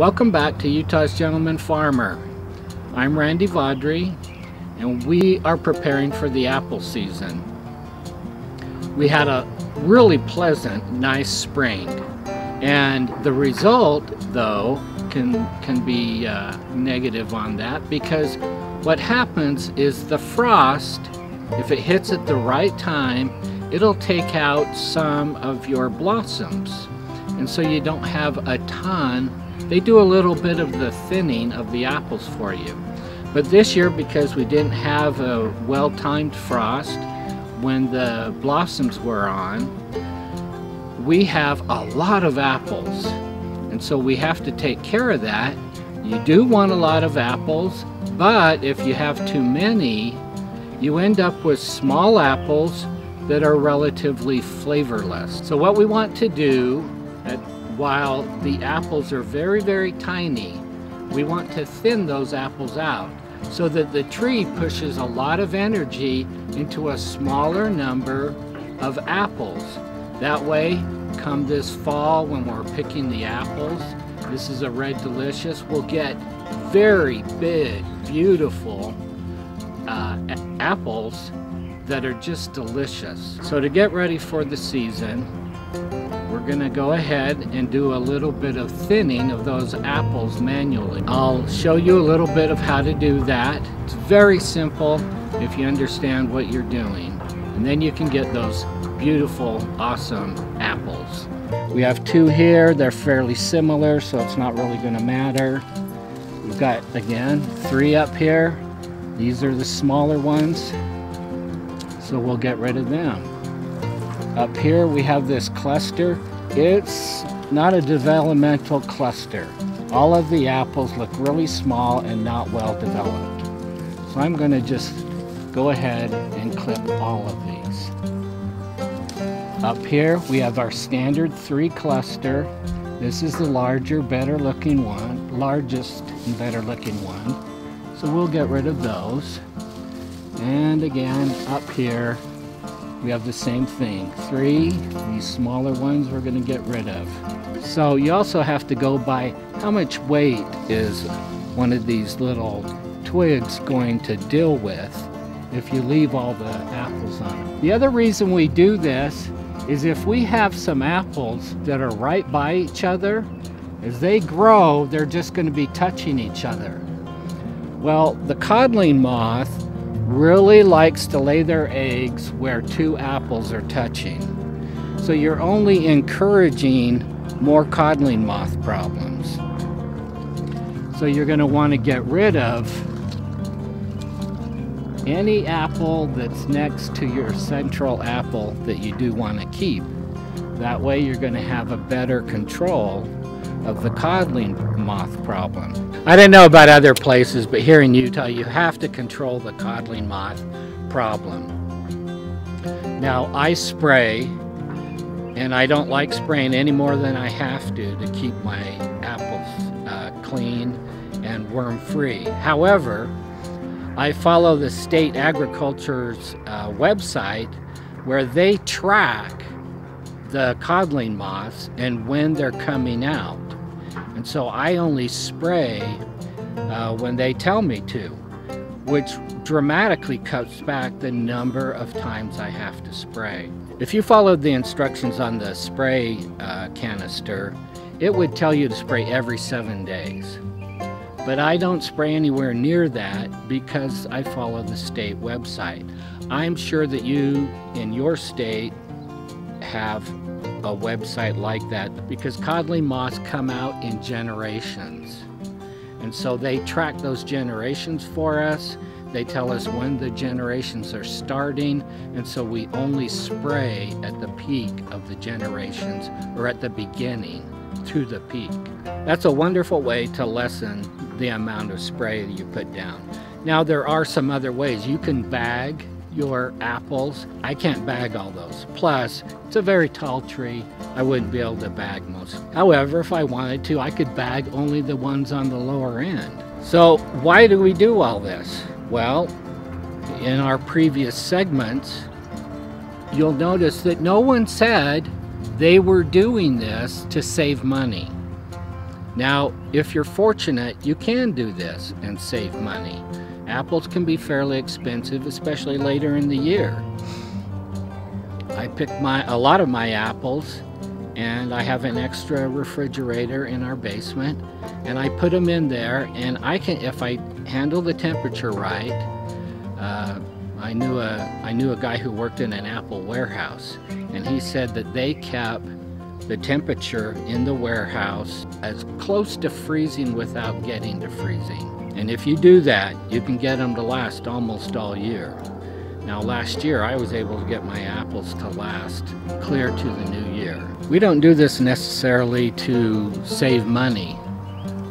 Welcome back to Utah's Gentleman Farmer. I'm Randy Vaudry and we are preparing for the apple season. We had a really pleasant, nice spring and the result though can, can be uh, negative on that because what happens is the frost, if it hits at the right time, it'll take out some of your blossoms and so you don't have a ton they do a little bit of the thinning of the apples for you. But this year, because we didn't have a well-timed frost when the blossoms were on, we have a lot of apples. And so we have to take care of that. You do want a lot of apples, but if you have too many, you end up with small apples that are relatively flavorless. So what we want to do at while the apples are very, very tiny, we want to thin those apples out so that the tree pushes a lot of energy into a smaller number of apples. That way, come this fall when we're picking the apples, this is a Red Delicious, we'll get very big, beautiful uh, apples that are just delicious. So to get ready for the season, going to go ahead and do a little bit of thinning of those apples manually. I'll show you a little bit of how to do that. It's very simple if you understand what you're doing. And then you can get those beautiful, awesome apples. We have two here. They're fairly similar, so it's not really going to matter. We've got, again, three up here. These are the smaller ones. So we'll get rid of them. Up here we have this cluster. It's not a developmental cluster. All of the apples look really small and not well developed. So I'm going to just go ahead and clip all of these. Up here we have our standard three cluster. This is the larger, better looking one, largest and better looking one. So we'll get rid of those. And again, up here, we have the same thing. Three, these smaller ones we're going to get rid of. So you also have to go by how much weight is one of these little twigs going to deal with if you leave all the apples on it. The other reason we do this is if we have some apples that are right by each other, as they grow, they're just going to be touching each other. Well, the codling moth really likes to lay their eggs where two apples are touching. So you're only encouraging more codling moth problems. So you're going to want to get rid of any apple that's next to your central apple that you do want to keep. That way you're going to have a better control of the codling moth problem. I don't know about other places, but here in Utah, you have to control the codling moth problem. Now, I spray, and I don't like spraying any more than I have to to keep my apples uh, clean and worm-free. However, I follow the state agriculture's uh, website where they track the codling moths and when they're coming out. And so I only spray uh, when they tell me to, which dramatically cuts back the number of times I have to spray. If you followed the instructions on the spray uh, canister, it would tell you to spray every seven days. But I don't spray anywhere near that because I follow the state website. I'm sure that you in your state have a website like that because codling moths come out in generations. And so they track those generations for us. They tell us when the generations are starting, and so we only spray at the peak of the generations or at the beginning to the peak. That's a wonderful way to lessen the amount of spray you put down. Now there are some other ways. You can bag your apples. I can't bag all those. Plus, it's a very tall tree. I wouldn't be able to bag most. However, if I wanted to, I could bag only the ones on the lower end. So why do we do all this? Well, in our previous segments, you'll notice that no one said they were doing this to save money. Now, if you're fortunate, you can do this and save money. Apples can be fairly expensive, especially later in the year. I pick my a lot of my apples and I have an extra refrigerator in our basement and I put them in there and I can if I handle the temperature right uh, I knew a I knew a guy who worked in an apple warehouse and he said that they kept the temperature in the warehouse as close to freezing without getting to freezing and if you do that you can get them to last almost all year now last year I was able to get my apples to last clear to the new year. We don't do this necessarily to save money,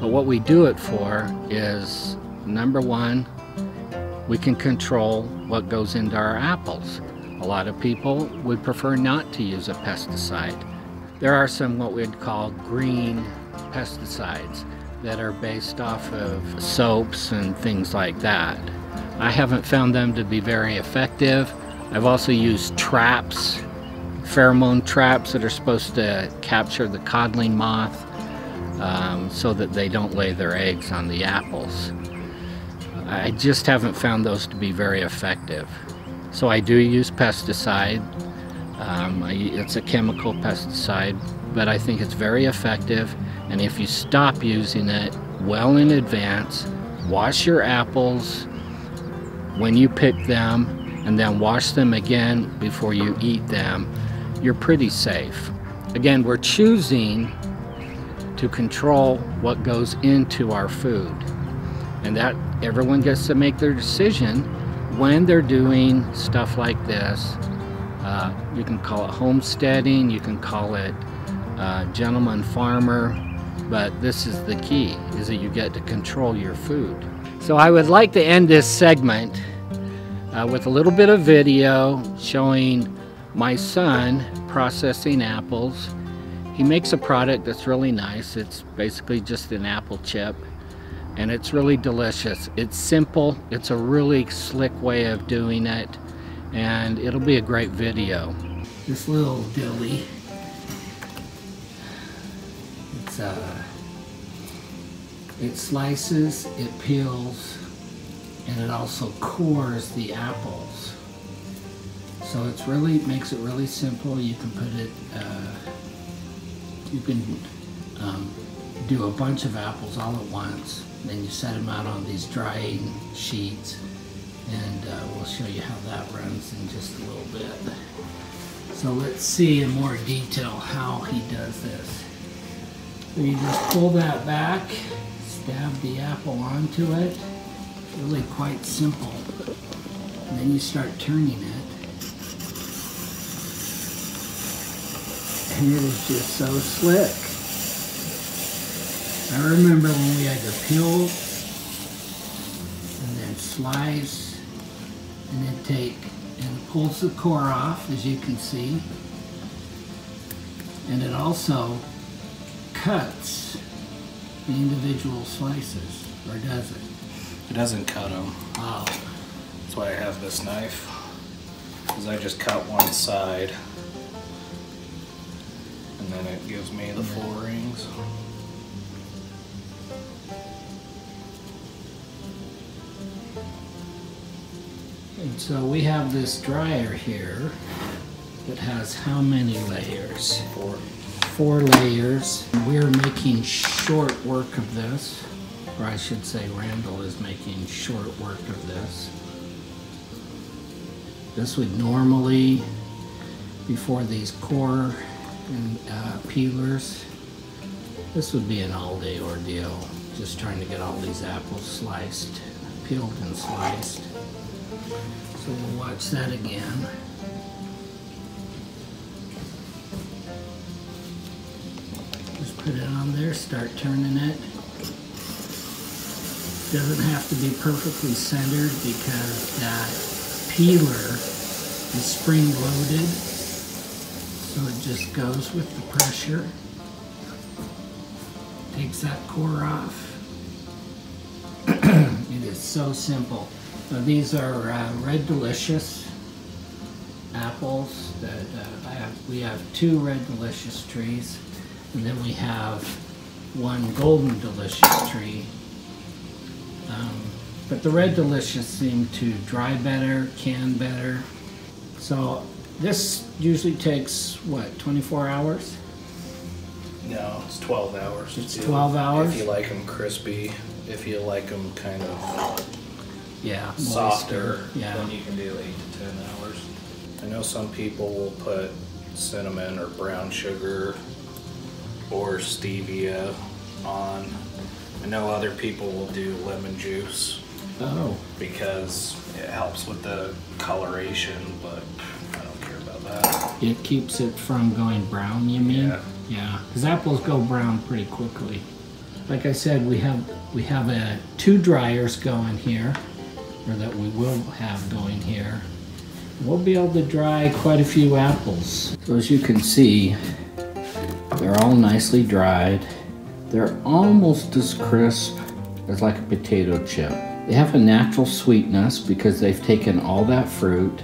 but what we do it for is number one, we can control what goes into our apples. A lot of people would prefer not to use a pesticide. There are some what we'd call green pesticides that are based off of soaps and things like that. I haven't found them to be very effective. I've also used traps, pheromone traps that are supposed to capture the codling moth um, so that they don't lay their eggs on the apples. I just haven't found those to be very effective. So I do use pesticide. Um, I, it's a chemical pesticide, but I think it's very effective. And if you stop using it well in advance, wash your apples, when you pick them and then wash them again before you eat them, you're pretty safe. Again, we're choosing to control what goes into our food. And that everyone gets to make their decision when they're doing stuff like this. Uh, you can call it homesteading, you can call it uh, gentleman farmer, but this is the key, is that you get to control your food. So I would like to end this segment uh, with a little bit of video showing my son processing apples. He makes a product that's really nice. It's basically just an apple chip and it's really delicious. It's simple. It's a really slick way of doing it and it'll be a great video. This little dilly, it's uh, it slices, it peels, and it also cores the apples. So it's really makes it really simple. You can put it, uh, you can um, do a bunch of apples all at once. Then you set them out on these drying sheets, and uh, we'll show you how that runs in just a little bit. So let's see in more detail how he does this. So you just pull that back stab the apple onto it. Really quite simple. And then you start turning it. And it is just so slick. I remember when we had to peel and then slice and then take and pulls the core off as you can see. And it also cuts the individual slices, or does it? It doesn't cut them. Oh, That's why I have this knife. Because I just cut one side. And then it gives me the full rings. and so we have this dryer here that has how many layers? Four. Four layers. We're making short work of this, or I should say Randall is making short work of this. This would normally, before these core and uh, peelers, this would be an all-day ordeal, just trying to get all these apples sliced, peeled and sliced. So we'll watch that again. Put it on there, start turning it. Doesn't have to be perfectly centered because that peeler is spring loaded. So it just goes with the pressure. Takes that core off. it is so simple. Now these are uh, Red Delicious apples that uh, have. We have two Red Delicious trees, and then we have one golden delicious tree. Um, but the red delicious seem to dry better, can better. So this usually takes what 24 hours. No, it's 12 hours. It's too. 12 hours? If you like them crispy, if you like them kind of Yeah, softer, Yeah. then you can do 8 to 10 hours. I know some people will put cinnamon or brown sugar or stevia on. I know other people will do lemon juice Oh, because it helps with the coloration, but I don't care about that. it keeps it from going brown. You mean? Yeah. Yeah, because apples go brown pretty quickly. Like I said, we have we have a two dryers going here, or that we will have going here. We'll be able to dry quite a few apples. So as you can see, they're all nicely dried. They're almost as crisp as like a potato chip. They have a natural sweetness because they've taken all that fruit,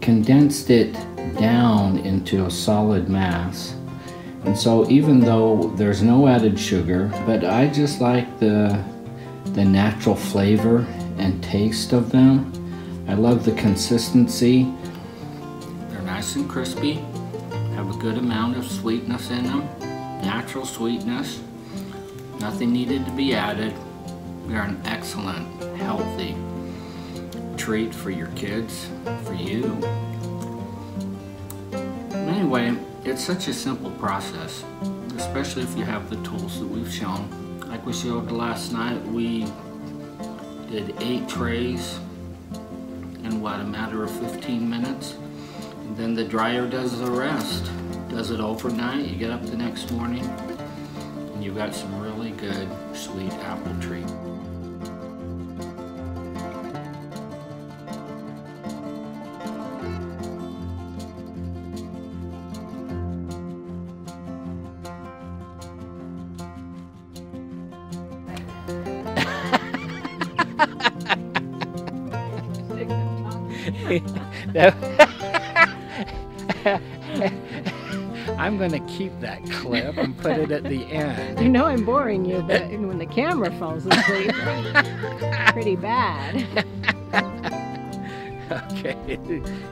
condensed it down into a solid mass, and so even though there's no added sugar, but I just like the the natural flavor and taste of them. I love the consistency. They're nice and crispy, have a good amount of sweetness in them, natural sweetness. Nothing needed to be added. They're an excellent, healthy treat for your kids, for you. Anyway, it's such a simple process, especially if you have the tools that we've shown. Like we showed last night, we did eight trays in what, a matter of 15 minutes? Then the dryer does the rest. Does it overnight, you get up the next morning, and you've got some really good sweet apple treat. I'm gonna keep that clip and put it at the end. You know I'm boring you, but when the camera falls asleep, pretty bad. Okay.